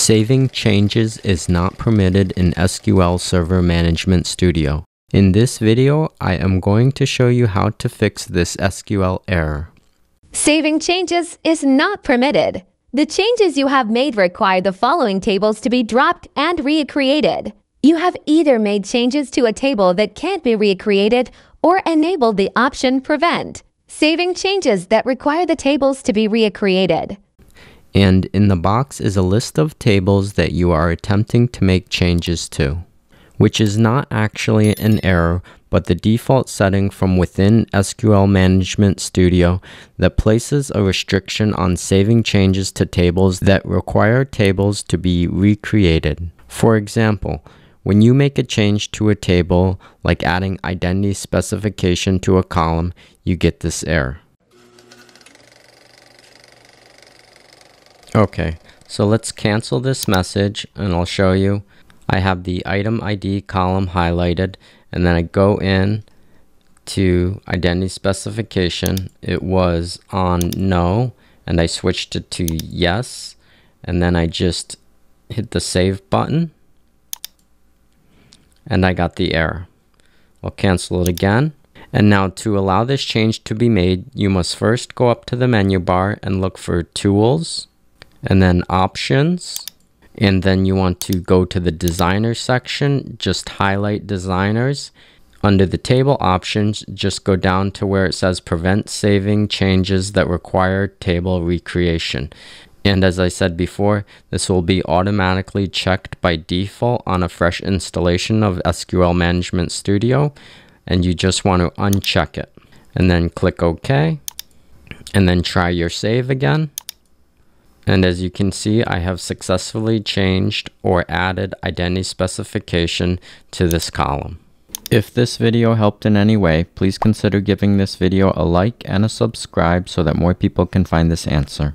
Saving changes is not permitted in SQL Server Management Studio. In this video, I am going to show you how to fix this SQL error. Saving changes is not permitted. The changes you have made require the following tables to be dropped and recreated. You have either made changes to a table that can't be recreated or enabled the option Prevent, saving changes that require the tables to be recreated and in the box is a list of tables that you are attempting to make changes to, which is not actually an error but the default setting from within SQL Management Studio that places a restriction on saving changes to tables that require tables to be recreated. For example, when you make a change to a table, like adding identity specification to a column, you get this error. Okay, so let's cancel this message and I'll show you. I have the item ID column highlighted and then I go in to identity specification. It was on no and I switched it to yes and then I just hit the save button and I got the error. I'll cancel it again. And now to allow this change to be made, you must first go up to the menu bar and look for Tools, and then options and then you want to go to the designer section just highlight designers under the table options just go down to where it says prevent saving changes that require table recreation and as I said before, this will be automatically checked by default on a fresh installation of SQL Management Studio. And you just want to uncheck it. And then click OK. And then try your save again. And as you can see, I have successfully changed or added identity specification to this column. If this video helped in any way, please consider giving this video a like and a subscribe so that more people can find this answer.